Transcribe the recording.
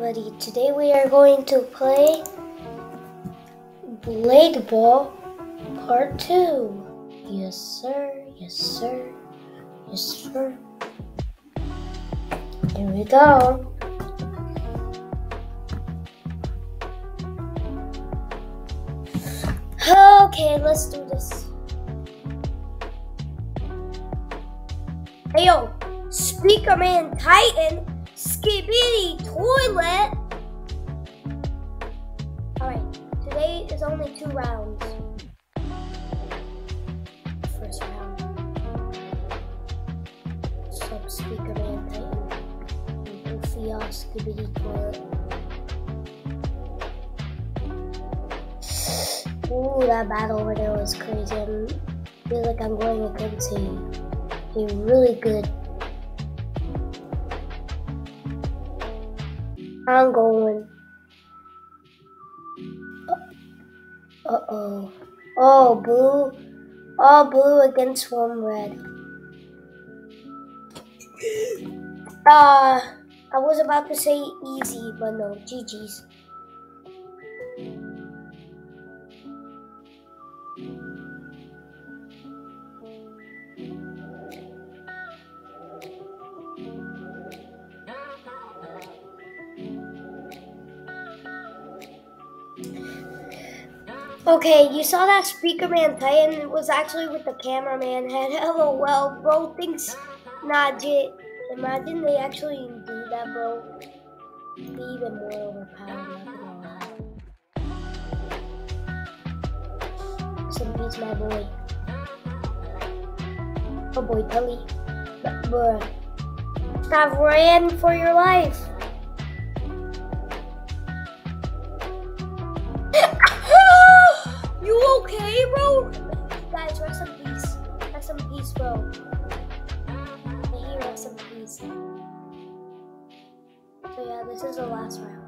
everybody, today we are going to play Blade Ball Part 2. Yes sir, yes sir, yes sir. Here we go. Okay, let's do this. Hey yo, Speaker Man Titan Skibidi toilet. Alright, today is only two rounds. First round. Sub Speaker Man Titan. Goofy ass Skibidi toilet. Ooh, that battle over there was crazy. I feel like I'm going against a, a really good I'm going. Uh oh. Oh, blue. All blue against one red. Uh, I was about to say easy, but no, GG's. Okay, you saw that Speaker Man Titan It was actually with the cameraman head. LOL, bro thinks not jit. Imagine they actually do that, bro. Be even more overpowered. Some beats, my boy. Oh boy, Tully. Bruh. Stop ran for your life. So yeah, this is the last round.